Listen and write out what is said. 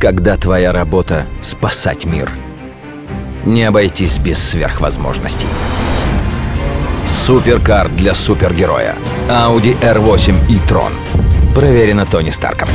когда твоя работа — спасать мир. Не обойтись без сверхвозможностей. Суперкар для супергероя. Audi R8 и Tron. Проверено Тони Старком.